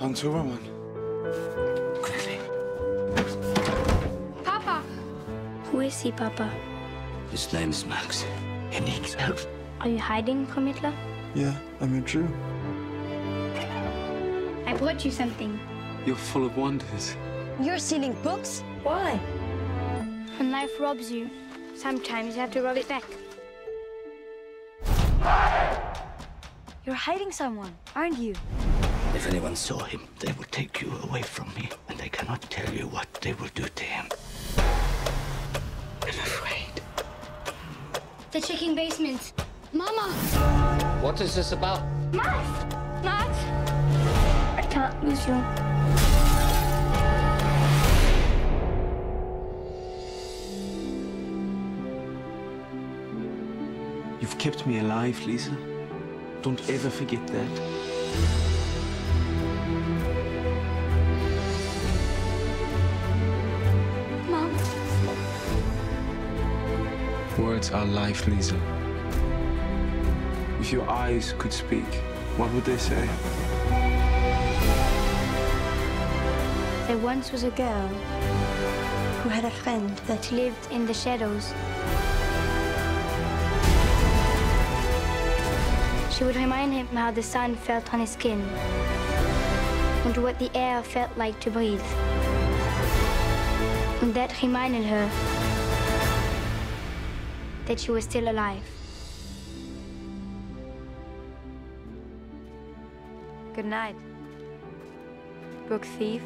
Han tømmermand. Quickly. Papa! Who is he, Papa? His name is Max. He needs help. Are you hiding from Hitler? Yeah, I'm a Jew. I brought you something. You're full of wonders. You're stealing books? Why? When life robs you, sometimes you have to rob it back. You're hiding someone, aren't you? If anyone saw him, they would take you away from me, and they cannot tell you what they will do to him. I'm afraid. The chicken basement. Mama! What is this about? Max! Max! I can't lose you. You've kept me alive, Liesel. Don't ever forget that. Words are life, Liesel. If your eyes could speak, what would they say? There once was a girl Who had a friend that lived in the shadows. She would remind him how the sun felt on his skin and what the air felt like to breathe. And that reminded her that she was still alive. Good night. Book thief.